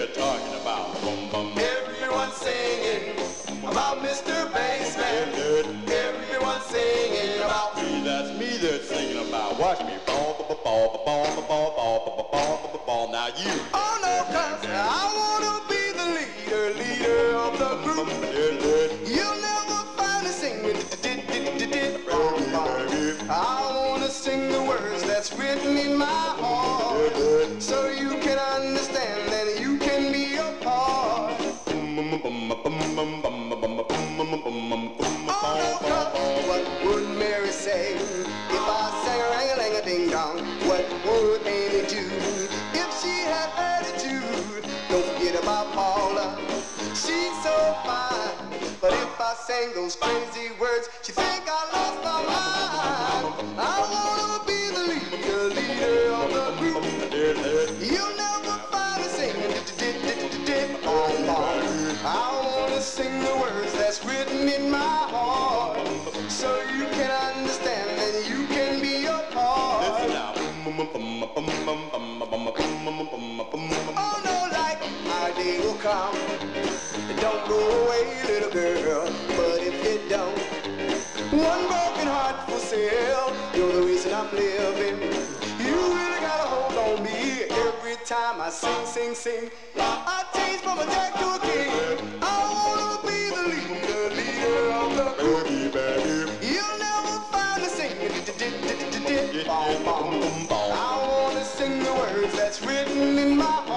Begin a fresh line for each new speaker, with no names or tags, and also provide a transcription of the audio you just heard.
Talking about everyone singing about Mr. Bassman. Everyone singing about
me. That's me that's singing about. Watch me. Ball, ball, ball, ball, ball, ball, ball, ball, ball, ball. Now you.
Oh no, cause I wanna be the leader, leader of the group. You'll never find me singing. I wanna sing the words that's written in my heart, so you ding dong? What would Amy do if she had attitude? Don't forget about Paula, she's so fine. But if I sang those crazy words, she think I lost my mind. I wanna be the leader, leader of the group. You'll never find me singing. I wanna sing the words that's written in my heart, so Oh no, like our day will come. Don't go away, little girl. But if it don't, one broken heart for sale. You're the reason I'm living. You really gotta hold on me every time I sing, sing, sing. I change from a jack to a king. I wanna be the leader, leader of the group. You'll never find. I wanna the words that's written in my